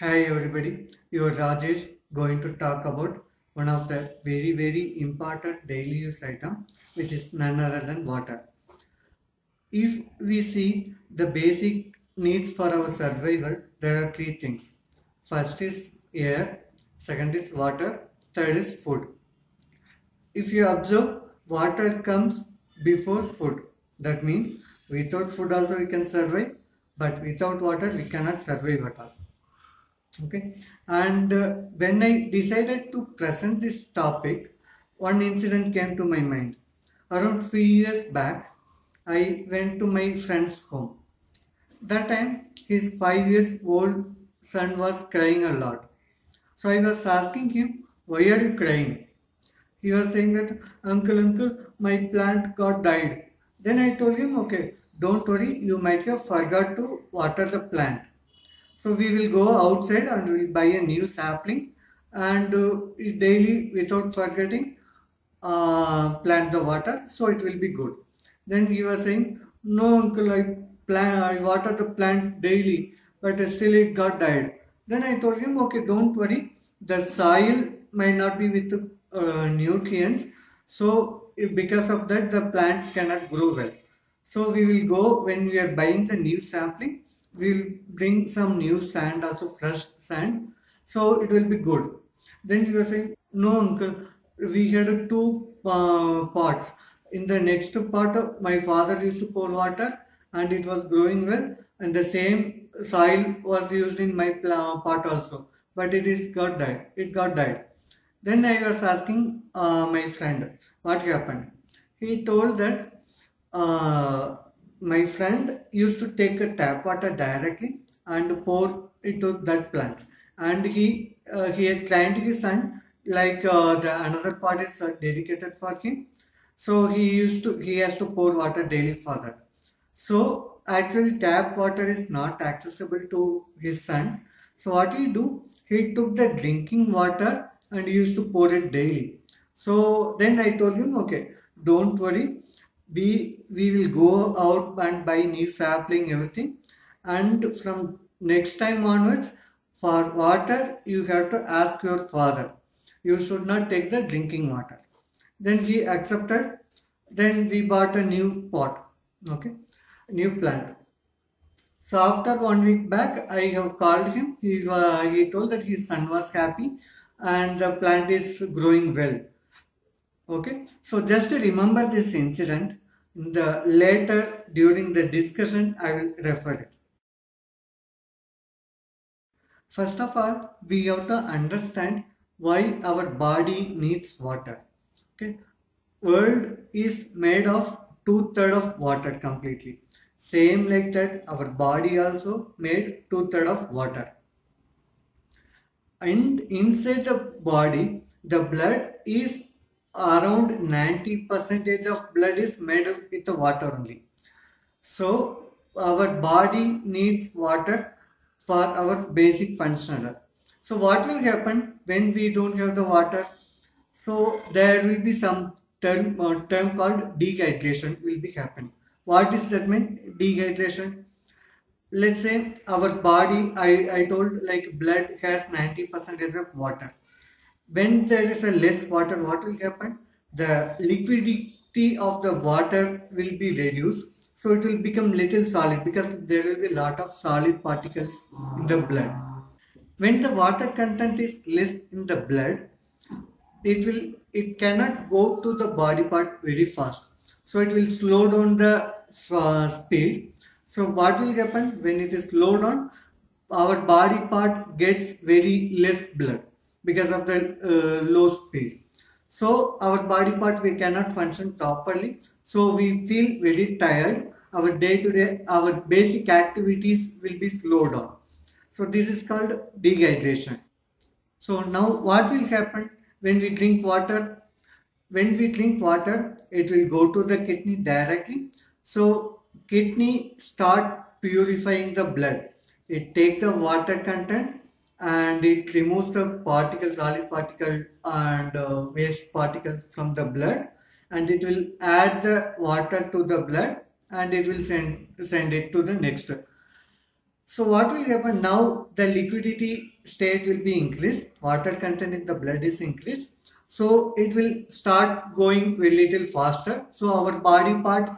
Hi everybody, your Rajesh going to talk about one of the very very important daily use item which is none other than water. If we see the basic needs for our survival, there are three things. First is air, second is water, third is food. If you observe, water comes before food. That means without food also we can survive, but without water we cannot survive at all okay? And uh, when i decided to present this topic one incident came to my mind. Around 3 years back i went to my friend's home. That time his five years old son was crying a lot. So i was asking him why are you crying? He was saying that uncle uncle my plant got died. Then i told him okay don't worry you might have forgot to water the plant so we will go outside and we'll buy a new sapling and uh, daily without forgetting uh, plant the water so it will be good. Then he was saying, no uncle I plant I water the plant daily but still it got died. Then I told him okay don't worry the soil might not be with uh, nutrients so because of that the plant cannot grow well. So we will go when we are buying the new sapling we'll bring some new sand also fresh sand. So it will be good. Then you are saying no uncle we had two uh, pots. In the next pot my father used to pour water and it was growing well and the same soil was used in my pot also but it is got died it got died. Then i was asking uh, my friend what happened? He told that uh, my friend used to take a tap water directly and pour into that plant. And he uh, he had trained his son like uh, the another part is uh, dedicated for him. So he used to he has to pour water daily for that. So actually tap water is not accessible to his son. So what he do he took the drinking water and used to pour it daily. So then i told him okay don't worry we we will go out and buy new sapling everything. And from next time onwards for water you have to ask your father. You should not take the drinking water. Then he accepted. Then we bought a new pot okay? New plant. So after one week back i have called him. He uh, he told that his son was happy and the plant is growing well okay? So just to remember this incident the later during the discussion i will refer it. First of all we have to understand why our body needs water. Okay? World is made of two-third of water completely. Same like that our body also made two-third of water. And inside the body the blood is around 90 percentage of blood is made of with water only. So our body needs water for our basic functional. So what will happen when we don't have the water? So there will be some term uh, term called dehydration will be happening what does that mean? Dehydration. Let's say our body i i told like blood has 90 percentage of water when there is a less water what will happen? The liquidity of the water will be reduced. So it will become little solid because there will be a lot of solid particles in the blood. When the water content is less in the blood it will it cannot go to the body part very fast. So it will slow down the uh, speed. So what will happen? When it is slowed down our body part gets very less blood because of the uh, low speed. So our body part we cannot function properly. So we feel very tired. Our day to day, our basic activities will be slowed down. So this is called dehydration. So now what will happen when we drink water? When we drink water, it will go to the kidney directly. So kidney start purifying the blood. It take the water content it removes the particles, solid particle and uh, waste particles from the blood and it will add the water to the blood and it will send, send it to the next So what will happen now? The liquidity state will be increased. Water content in the blood is increased. So it will start going a little faster. So our body part,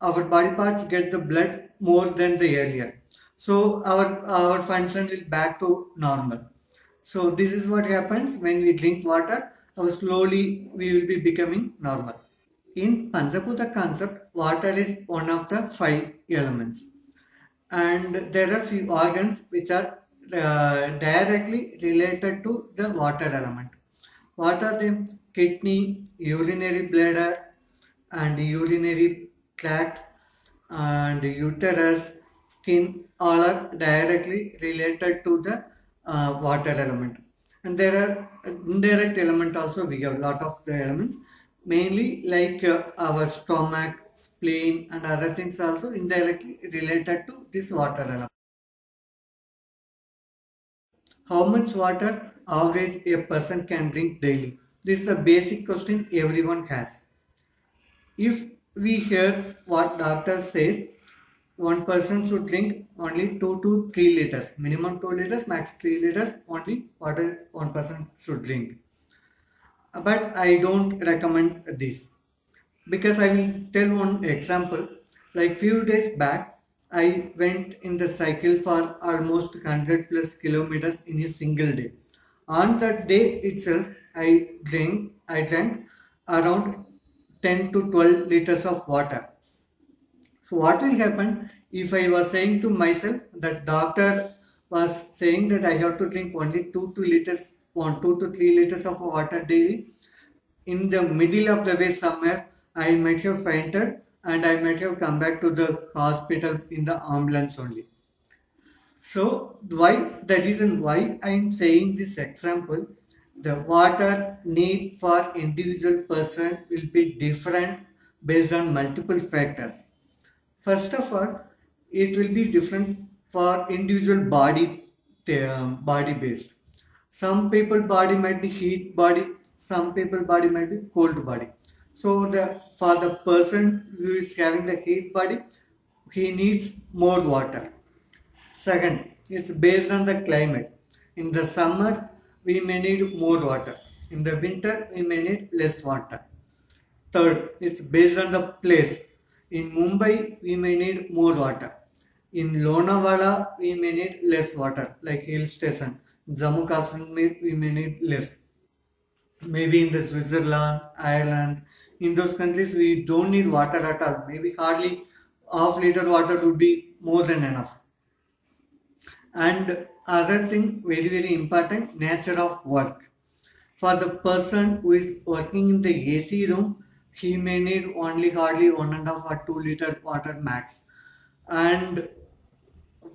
our body parts get the blood more than the earlier. So our our function will back to normal. So this is what happens when we drink water. Slowly we will be becoming normal. In Panchabhuta concept, water is one of the five elements and there are few organs which are uh, directly related to the water element. What are they? Kidney, urinary bladder, and urinary tract, and uterus, skin, all are directly related to the uh, water element. And there are indirect element also. We have lot of the elements, mainly like uh, our stomach, spleen and other things also indirectly related to this water element. How much water average a person can drink daily? This is the basic question everyone has. If we hear what doctor says, one person should drink only 2 to 3 liters, minimum 2 liters, max 3 liters, only water one person should drink. But I don't recommend this because I will tell one example. Like few days back, I went in the cycle for almost 100 plus kilometers in a single day. On that day itself, I drank, I drank around 10 to 12 liters of water. So what will happen if I was saying to myself that doctor was saying that I have to drink only 2 to liters, 1 2 to 3 liters of water daily. In the middle of the way somewhere, I might have fainted and I might have come back to the hospital in the ambulance only. So why the reason why I am saying this example, the water need for individual person will be different based on multiple factors. First of all, it will be different for individual body uh, body based. Some people body might be heat body, some people body might be cold body. So the for the person who is having the heat body, he needs more water. Second, it's based on the climate. In the summer, we may need more water. In the winter, we may need less water. Third, it's based on the place. In Mumbai, we may need more water. In Lonavala, we may need less water, like hill station. Jammu Kashmir, we may need less. Maybe in the Switzerland, Ireland, in those countries we don't need water at all maybe hardly half liter water would be more than enough and other thing very very important nature of work for the person who is working in the AC room he may need only hardly one and a half or two liter water max and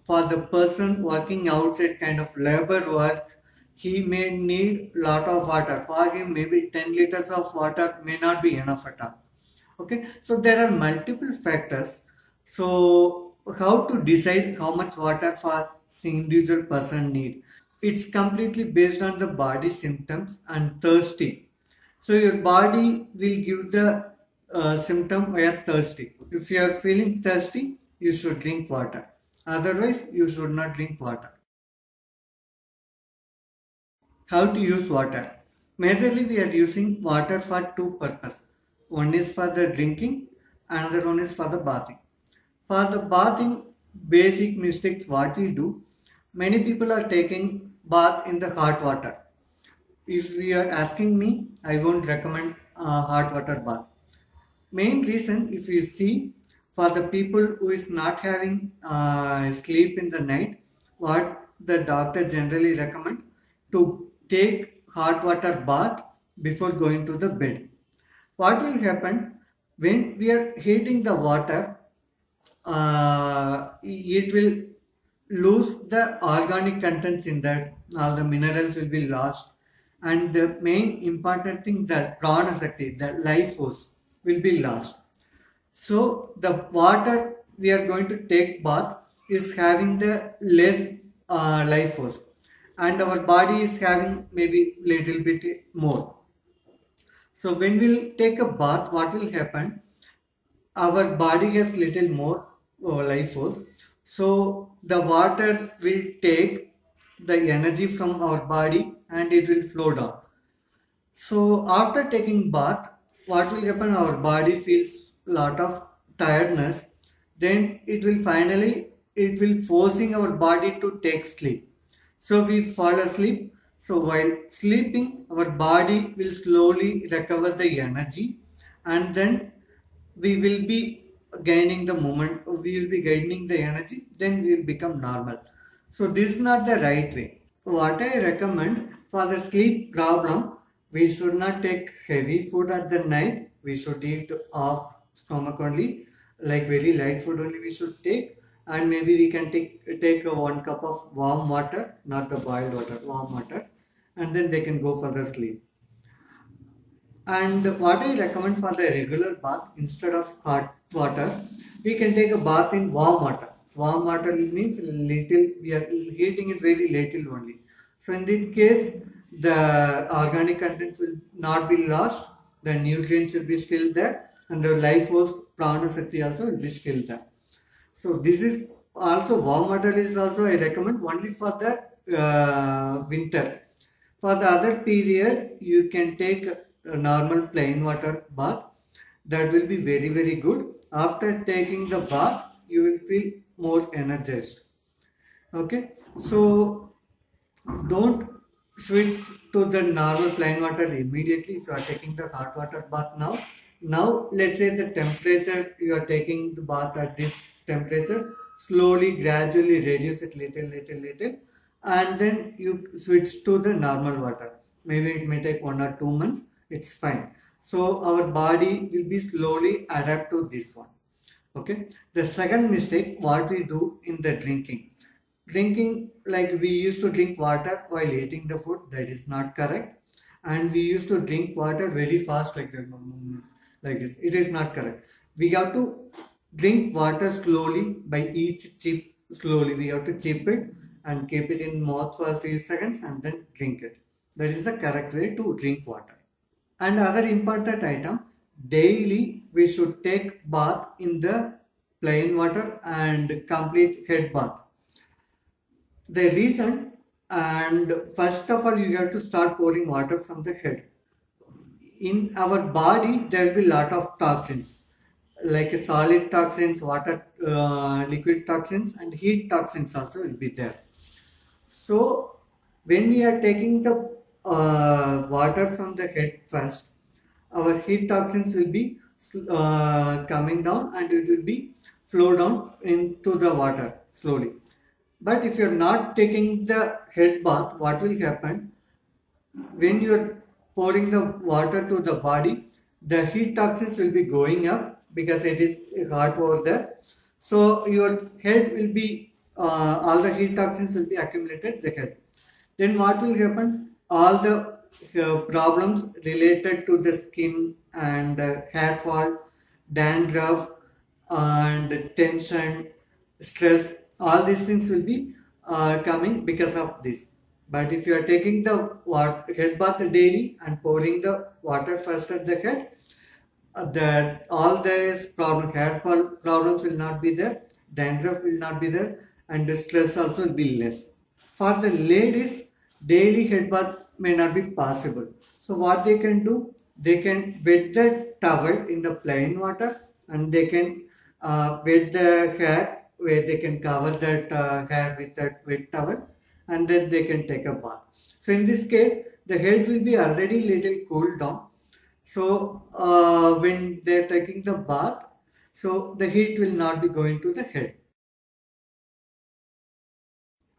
for the person working outside kind of labor work he may need lot of water. For him, maybe 10 liters of water may not be enough at all. Okay, so there are multiple factors. So how to decide how much water for individual person need? It's completely based on the body symptoms and thirsty. So your body will give the uh, symptom via thirsty. If you are feeling thirsty, you should drink water. Otherwise, you should not drink water. How to use water? Majorly we are using water for two purposes. One is for the drinking, another one is for the bathing. For the bathing, basic mistakes what we do, many people are taking bath in the hot water. If you are asking me, I won't recommend uh, hot water bath. Main reason if you see for the people who is not having uh, sleep in the night, what the doctor generally recommend to take hot water bath before going to the bed. What will happen when we are heating the water, uh, it will lose the organic contents in that, all the minerals will be lost and the main important thing that prana sakti, the life force will be lost. So the water we are going to take bath is having the less uh, life force and our body is having maybe little bit more. So when we'll take a bath, what will happen? Our body has little more uh, life force. So the water will take the energy from our body and it will flow down. So after taking bath, what will happen? Our body feels lot of tiredness. Then it will finally it will forcing our body to take sleep. So we fall asleep. So while sleeping, our body will slowly recover the energy, and then we will be gaining the moment. We will be gaining the energy. Then we will become normal. So this is not the right way. What I recommend for the sleep problem, we should not take heavy food at the night. We should eat off stomach only, like very light food only we should take. And maybe we can take take one cup of warm water, not the boiled water, warm water, and then they can go for the sleep. And what I recommend for the regular bath instead of hot water, we can take a bath in warm water. Warm water means little, we are heating it very little only. So in this case, the organic contents will not be lost, the nutrients will be still there, and the life force prana sakti also will be still there. So this is also warm water is also I recommend only for the uh, winter. For the other period, you can take a normal plain water bath. That will be very very good. After taking the bath, you will feel more energized. Okay, so don't switch to the normal plain water immediately. If you are taking the hot water bath now. Now let's say the temperature you are taking the bath at this temperature slowly gradually reduce it little little little and then you switch to the normal water. Maybe it may take one or two months. It's fine. So our body will be slowly adapt to this one. Okay? The second mistake what we do in the drinking drinking like we used to drink water while eating the food. That is not correct. And we used to drink water very fast like that mm, like this. It is not correct. We have to drink water slowly by each chip slowly. We have to chip it and keep it in mouth for a few seconds and then drink it. That is the correct way to drink water. And other important item daily we should take bath in the plain water and complete head bath the reason and first of all you have to start pouring water from the head. In our body there will be lot of toxins like solid toxins water uh, liquid toxins and heat toxins also will be there. So when we are taking the uh, water from the head first our heat toxins will be uh, coming down and it will be flow down into the water slowly but if you're not taking the head bath what will happen when you're pouring the water to the body, the heat toxins will be going up because it is hot over there. So your head will be, uh, all the heat toxins will be accumulated the head. Then what will happen? All the uh, problems related to the skin and uh, hair fall, dandruff and tension, stress, all these things will be uh, coming because of this. But if you are taking the head bath daily and pouring the water first at the head, uh, that all these problem, hair fall problems will not be there, dandruff will not be there, and the stress also will be less. For the ladies, daily head bath may not be possible. So what they can do, they can wet the towel in the plain water and they can uh, wet the hair where they can cover that uh, hair with that wet towel and then they can take a bath. So in this case, the head will be already little cooled down. So uh, when they're taking the bath, so the heat will not be going to the head.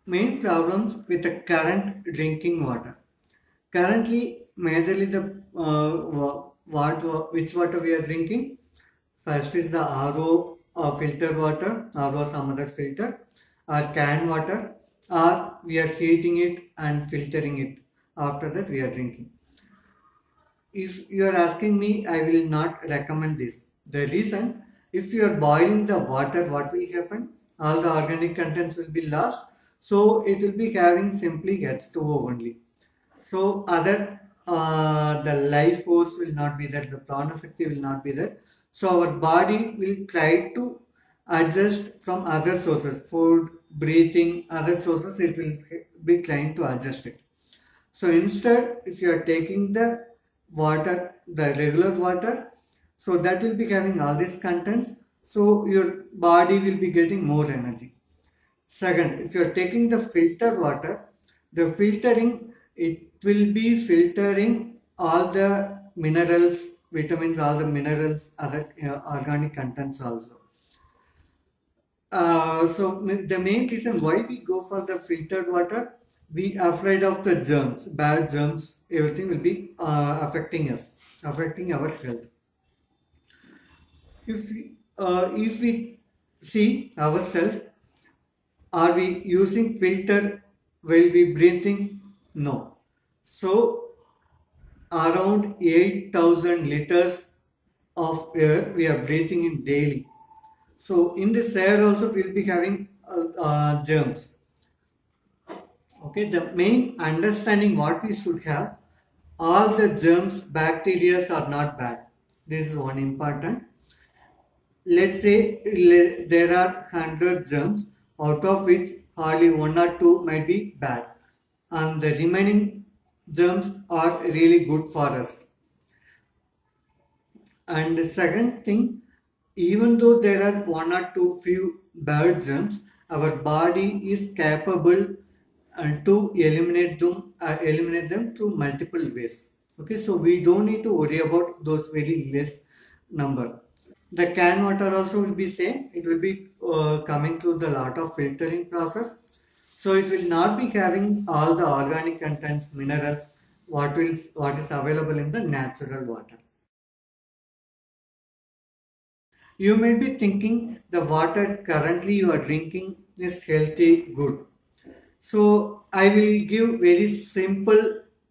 Main problems with the current drinking water. Currently, majorly the uh, what which water we are drinking. First is the RO uh, filter water, RO some other filter, or can water, or we are heating it and filtering it after that we are drinking. If you are asking me i will not recommend this. The reason if you are boiling the water what will happen? All the organic contents will be lost so it will be having simply H2O only. So other uh, the life force will not be there the prana sakti will not be there so our body will try to adjust from other sources, food, breathing, other sources, it will be trying to adjust it. So instead, if you are taking the water, the regular water, so that will be having all these contents. So your body will be getting more energy. Second, if you are taking the filter water, the filtering, it will be filtering all the minerals, vitamins, all the minerals, other you know, organic contents also. Uh, so the main reason why we go for the filtered water, we are afraid of the germs, bad germs, everything will be uh, affecting us, affecting our health. If we, uh, if we see ourselves, are we using filter while we breathing? No. So around 8000 liters of air we are breathing in daily. So in this air also we will be having uh, uh, germs. Okay, the main understanding what we should have, all the germs, bacteria are not bad. This is one important. Let's say le- there are 100 germs, out of which hardly one or two might be bad. And the remaining germs are really good for us. And the second thing, even though there are one or two few bad germs, our body is capable uh, to eliminate them, uh, eliminate them through multiple ways. Okay, so we don't need to worry about those very less number. The can water also will be same. It will be uh, coming through the lot of filtering process. So it will not be having all the organic contents, minerals, what will what is available in the natural water. You may be thinking the water currently you are drinking is healthy, good. So I will give very simple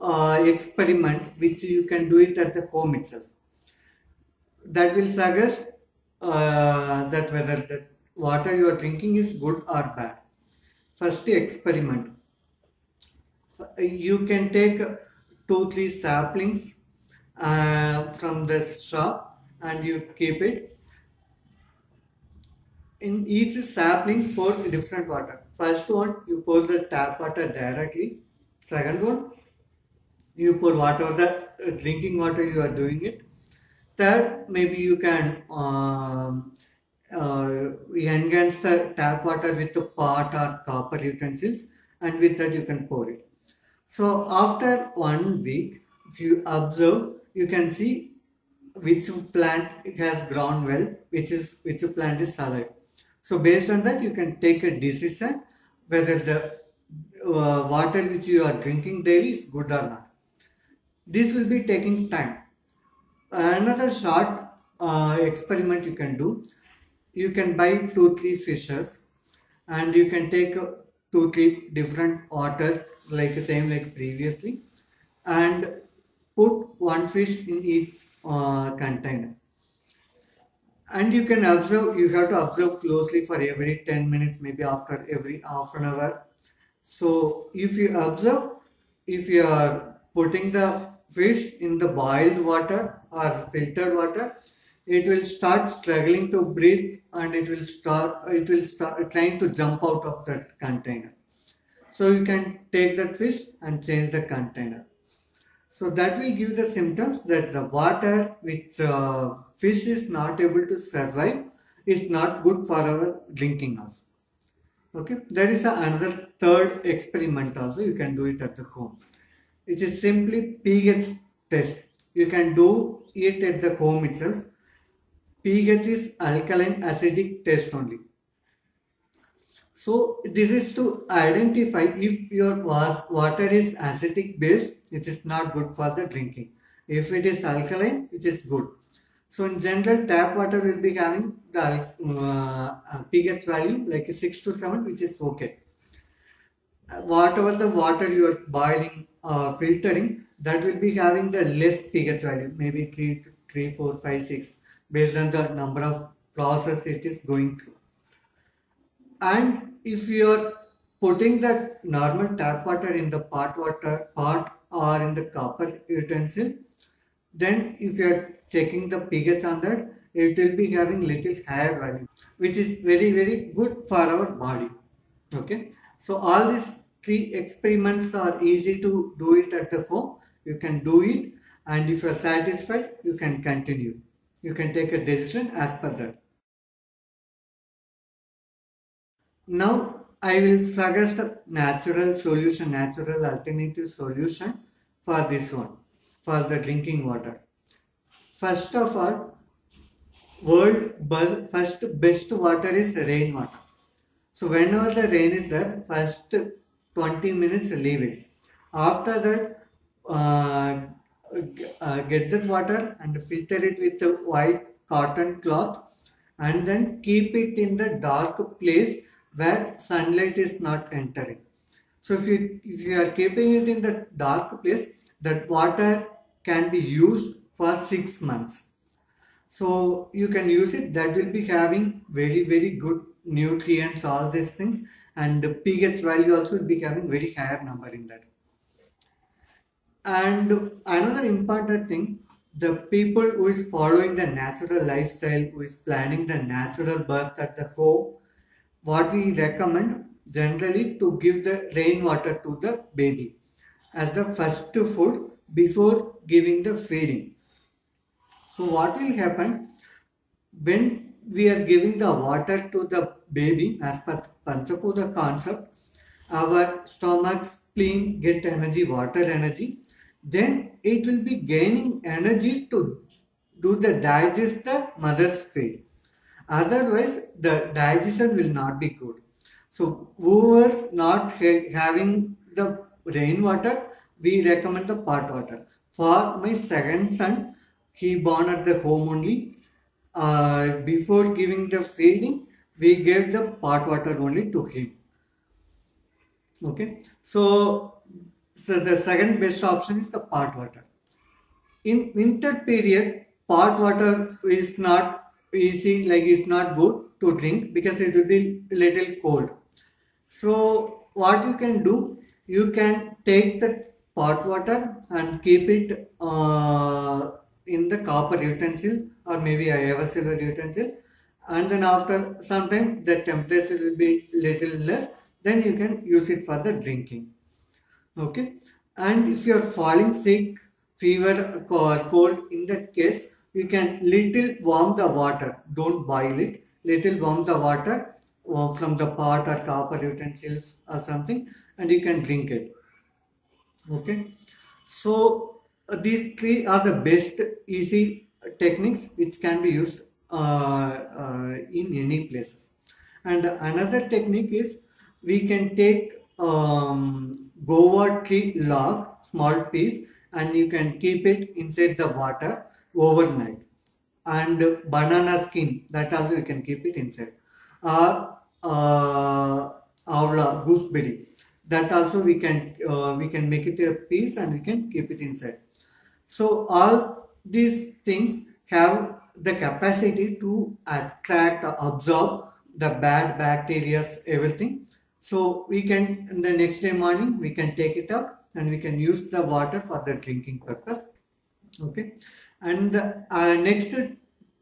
uh, experiment which you can do it at the home itself. That will suggest uh, that whether the water you are drinking is good or bad. First experiment. You can take two three saplings uh, from the shop and you keep it in each sapling pour different water. First one you pour the tap water directly. Second one you pour whatever the drinking water you are doing it. Third maybe you can um, uh, enhance the tap water with the pot or copper utensils and with that you can pour it. So after one week if you observe you can see which plant has grown well, which is which plant is alive. So based on that, you can take a decision whether the uh, water which you are drinking daily is good or not. This will be taking time. Another short uh, experiment you can do. You can buy two three fishes, and you can take two three different water like same like previously, and put one fish in each uh, container. And you can observe you have to observe closely for every 10 minutes maybe after every half an hour. So if you observe if you are putting the fish in the boiled water or filtered water it will start struggling to breathe and it will start it will start trying to jump out of that container so you can take that fish and change the container so that will give the symptoms that the water which uh, fish is not able to survive is not good for our drinking also. Okay, there is another third experiment also you can do it at the home. It is simply pH test. You can do it at the home itself. pH is alkaline acidic test only. So this is to identify if your water is acidic based, it is not good for the drinking. If it is alkaline, it is good. So in general, tap water will be having the uh, uh, pH value like a 6 to 7, which is okay. Uh, Whatever the water you are boiling or filtering, that will be having the less pH value, maybe 3, 3, 4, 5, 6, based on the number of process it is going through. And if you are putting that normal tap water in the pot water pot or in the copper utensil then if you are checking the pH on that it will be having little higher value which is very very good for our body. Okay? So all these three experiments are easy to do it at the home. You can do it and if you are satisfied you can continue you can take a decision as per that. Now i will suggest a natural solution natural alternative solution for this one for the drinking water. First of all world first best water is rainwater so whenever the rain is there first 20 minutes leave it. After that uh, uh, get that water and filter it with a white cotton cloth and then keep it in the dark place where sunlight is not entering. So if you if you are keeping it in the dark place that water can be used for 6 months. So you can use it. That will be having very very good nutrients all these things. And the pH value also will be having very higher number in that and another important thing the people who is following the natural lifestyle who is planning the natural birth at the home what we recommend generally to give the rainwater to the baby as the first food before giving the feeding. So what will happen when we are giving the water to the baby as per Panchabhuta concept, our stomach, spleen get energy, water energy, then it will be gaining energy to do the digest the mother's feed. Otherwise, the digestion will not be good. So, whoever's not ha- having the rainwater, we recommend the pot water. For my second son, he born at the home only. Uh, before giving the feeding, we gave the pot water only to him. Okay, so so the second best option is the pot water. In winter period, pot water is not easy, like it's not good to drink because it will be little cold. So what you can do, you can take the pot water and keep it uh, in the copper utensil or maybe a ever silver utensil and then after some time the temperature will be little less then you can use it for the drinking okay. And if you are falling sick fever or cold in that case you can little warm the water. Don't boil it. Little warm the water uh, from the pot or copper utensils or something and you can drink it. Okay. So uh, these three are the best easy techniques which can be used uh, uh, in any places. And another technique is we can take um, guava tree log small piece and you can keep it inside the water overnight. And banana skin that also you can keep it inside. Or uh, avla gooseberry that also we can uh, we can make it a piece and we can keep it inside. So all these things have the capacity to attract absorb the bad bacteria everything so we can in the next day morning we can take it up and we can use the water for the drinking purpose. Okay. And uh, next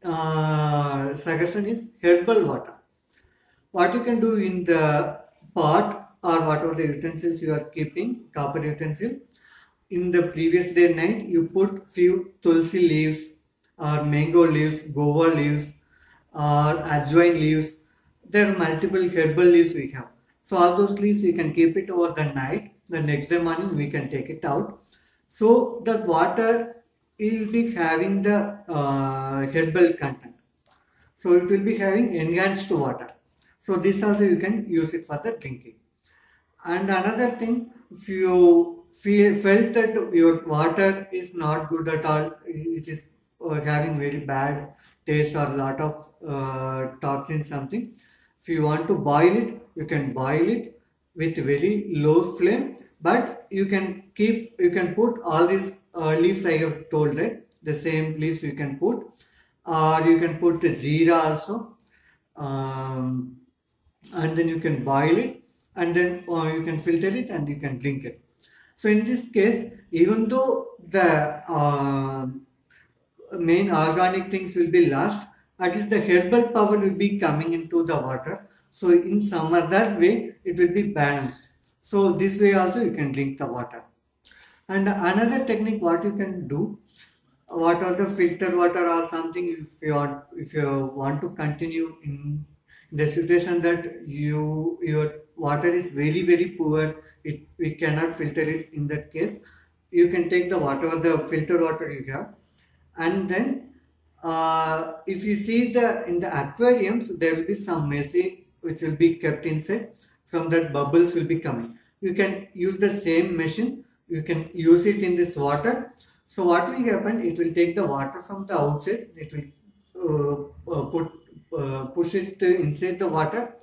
uh, suggestion is herbal water. What you can do in the pot or whatever the utensils you are keeping copper utensil in the previous day night you put few tulsi leaves or mango leaves guava leaves or ajwain leaves. There are multiple herbal leaves we have so all those leaves you can keep it over the night. The next day morning we can take it out. So that water will be having the uh, herbal content. So it will be having enhanced water. So this also you can use it for the drinking. And another thing if you feel felt that your water is not good at all it is uh, having very bad taste or lot of uh, toxin something if you want to boil it you can boil it with very low flame but you can keep you can put all these uh, leaves i have told right? The same leaves you can put. Or you can put the jeera also. Um, and then you can boil it and then uh, you can filter it and you can drink it. So in this case even though the uh, main organic things will be lost at least the herbal power will be coming into the water. So in some other way, it will be balanced. So this way also you can drink the water. And another technique what you can do, what are the filter water or something if you want if you want to continue in the situation that you your water is very very poor, it we cannot filter it in that case. You can take the water the filtered water you have and then uh, if you see the in the aquariums there will be some message which will be kept inside. From that bubbles will be coming. You can use the same machine. You can use it in this water. So what will happen? It will take the water from the outside. It will uh, uh, put uh, push it inside the water.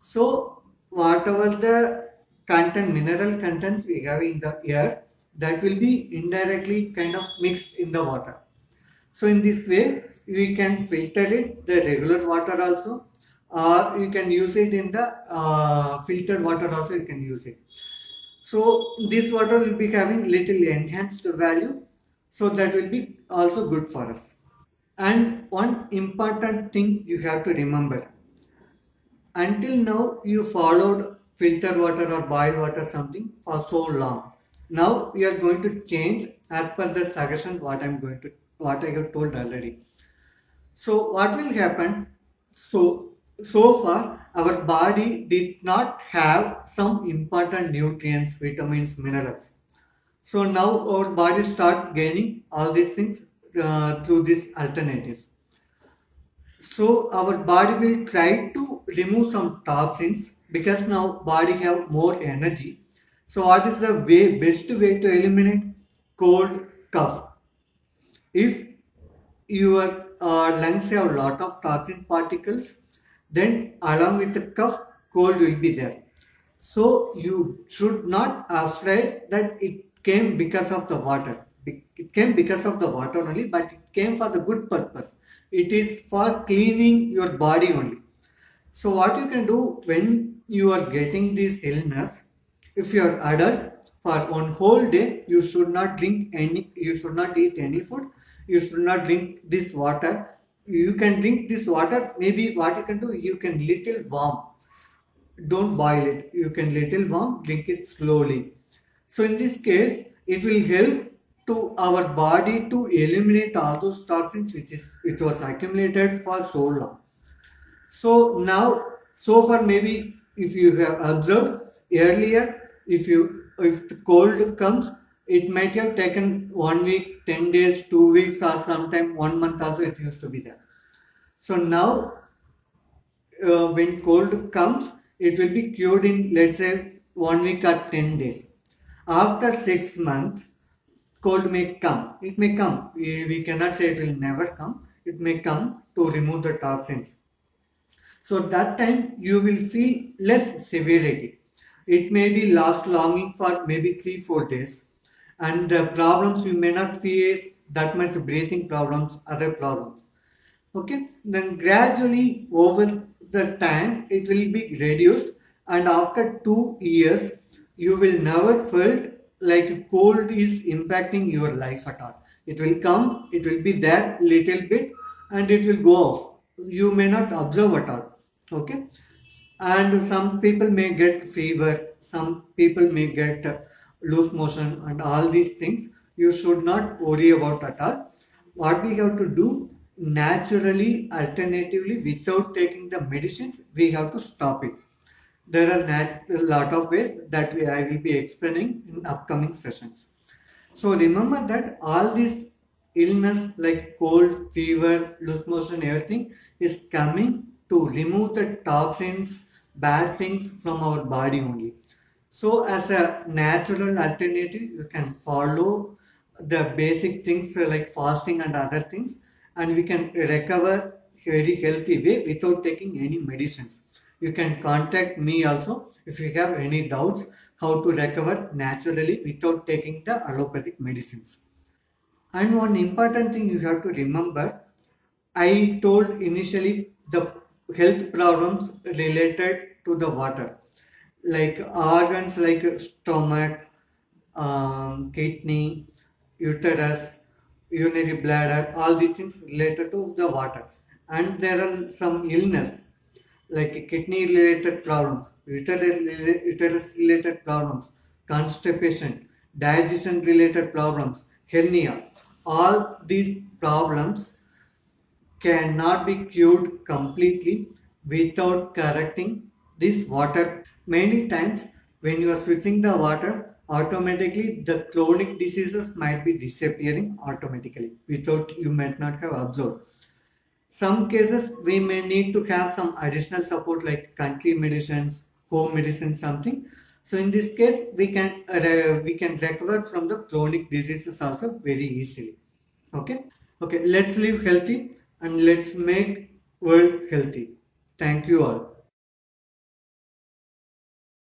So whatever the content mineral contents we have in the air that will be indirectly kind of mixed in the water so in this way, we can filter it, the regular water also, or you can use it in the uh, filtered water also you can use it. So this water will be having little enhanced value. So that will be also good for us. And one important thing you have to remember. Until now you followed filtered water or boiled water something for so long. Now we are going to change as per the suggestion what I am going to what I have told already. So what will happen? So, so far our body did not have some important nutrients, vitamins, minerals. So now our body start gaining all these things uh, through these alternatives. So our body will try to remove some toxins because now body have more energy. So what is the way best way to eliminate cold cough? If your uh, lungs have a lot of toxin particles, then along with the cough, cold will be there. So you should not afraid that it came because of the water. It came because of the water only, but it came for the good purpose. It is for cleaning your body only. So what you can do when you are getting this illness, if you are adult, for one whole day, you should not drink any, you should not eat any food you should not drink this water. You can drink this water. Maybe what you can do you can little warm. Don't boil it. You can little warm drink it slowly. So in this case it will help to our body to eliminate all those toxins which is which was accumulated for so long. So now so far maybe if you have observed earlier if you if the cold comes it might have taken one week, 10 days, two weeks, or sometime one month also it used to be there. So now, uh, when cold comes, it will be cured in let's say one week or 10 days. After six months, cold may come. It may come. We, we cannot say it will never come. It may come to remove the toxins. So that time you will see less severity. It may be last longing for maybe three, four days and the problems you may not face that much breathing problems, other problems. Okay, then gradually over the time it will be reduced and after two years you will never felt like cold is impacting your life at all. It will come, it will be there little bit and it will go off. You may not observe at all. Okay. And some people may get fever, some people may get loose motion and all these things you should not worry about at all. What we have to do naturally, alternatively, without taking the medicines, we have to stop it. There are a lot of ways that we, I will be explaining in upcoming sessions. So remember that all these illness like cold, fever, loose motion, everything is coming to remove the toxins, bad things from our body only. So as a natural alternative, you can follow the basic things uh, like fasting and other things and we can recover very healthy way without taking any medicines. You can contact me also if you have any doubts how to recover naturally without taking the allopathic medicines. And one important thing you have to remember, I told initially the health problems related to the water like organs like stomach, um, kidney, uterus, urinary bladder, all these things related to the water. and there are some illness like kidney related problems, uterus related problems, constipation, digestion related problems, hernia. All these problems cannot be cured completely without correcting this water. Many times when you are switching the water, automatically the chronic diseases might be disappearing automatically without you might not have observed some cases we may need to have some additional support like country medicines home medicine something. So in this case we can uh, we can recover from the chronic diseases also very easily. Okay? Okay let's live healthy and let's make world healthy. Thank you all